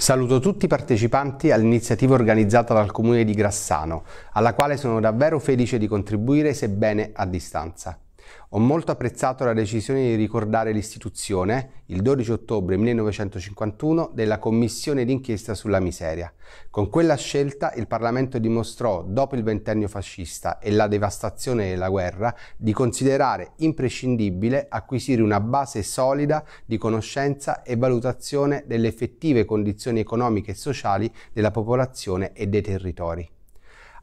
Saluto tutti i partecipanti all'iniziativa organizzata dal Comune di Grassano, alla quale sono davvero felice di contribuire sebbene a distanza. Ho molto apprezzato la decisione di ricordare l'istituzione, il 12 ottobre 1951, della Commissione d'inchiesta sulla miseria. Con quella scelta il Parlamento dimostrò, dopo il ventennio fascista e la devastazione della guerra, di considerare imprescindibile acquisire una base solida di conoscenza e valutazione delle effettive condizioni economiche e sociali della popolazione e dei territori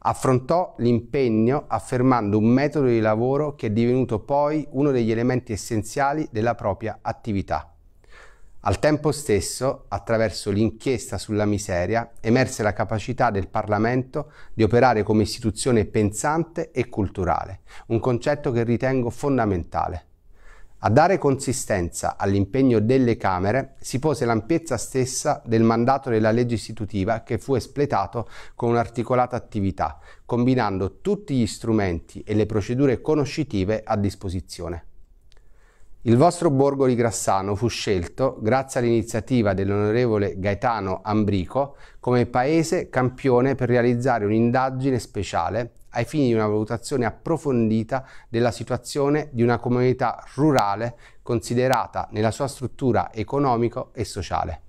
affrontò l'impegno affermando un metodo di lavoro che è divenuto poi uno degli elementi essenziali della propria attività. Al tempo stesso, attraverso l'inchiesta sulla miseria, emerse la capacità del Parlamento di operare come istituzione pensante e culturale, un concetto che ritengo fondamentale. A dare consistenza all'impegno delle Camere si pose l'ampiezza stessa del mandato della legge istitutiva che fu espletato con un'articolata attività, combinando tutti gli strumenti e le procedure conoscitive a disposizione. Il vostro borgo di Grassano fu scelto, grazie all'iniziativa dell'onorevole Gaetano Ambrico, come paese campione per realizzare un'indagine speciale ai fini di una valutazione approfondita della situazione di una comunità rurale considerata nella sua struttura economico e sociale.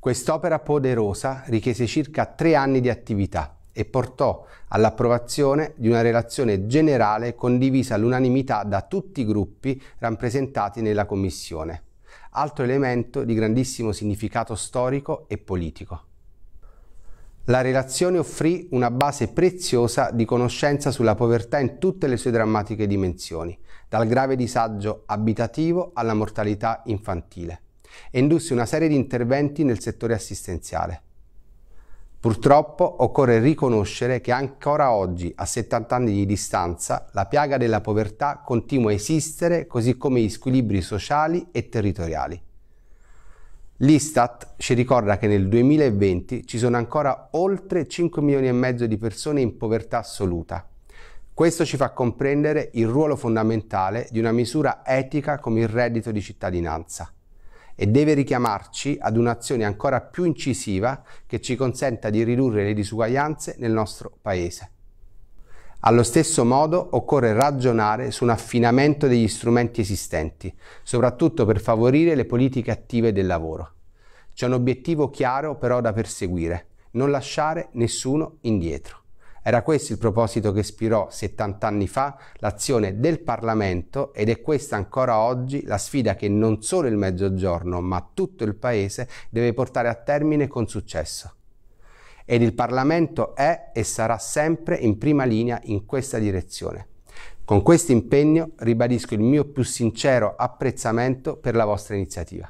Quest'opera poderosa richiese circa tre anni di attività e portò all'approvazione di una relazione generale condivisa all'unanimità da tutti i gruppi rappresentati nella Commissione, altro elemento di grandissimo significato storico e politico. La relazione offrì una base preziosa di conoscenza sulla povertà in tutte le sue drammatiche dimensioni, dal grave disagio abitativo alla mortalità infantile, e indusse una serie di interventi nel settore assistenziale. Purtroppo occorre riconoscere che ancora oggi, a 70 anni di distanza, la piaga della povertà continua a esistere così come gli squilibri sociali e territoriali. L'Istat ci ricorda che nel 2020 ci sono ancora oltre 5 milioni e mezzo di persone in povertà assoluta. Questo ci fa comprendere il ruolo fondamentale di una misura etica come il reddito di cittadinanza e deve richiamarci ad un'azione ancora più incisiva che ci consenta di ridurre le disuguaglianze nel nostro Paese. Allo stesso modo occorre ragionare su un affinamento degli strumenti esistenti, soprattutto per favorire le politiche attive del lavoro. C'è un obiettivo chiaro però da perseguire, non lasciare nessuno indietro. Era questo il proposito che ispirò 70 anni fa l'azione del Parlamento ed è questa ancora oggi la sfida che non solo il Mezzogiorno ma tutto il Paese deve portare a termine con successo ed il Parlamento è e sarà sempre in prima linea in questa direzione. Con questo impegno ribadisco il mio più sincero apprezzamento per la vostra iniziativa.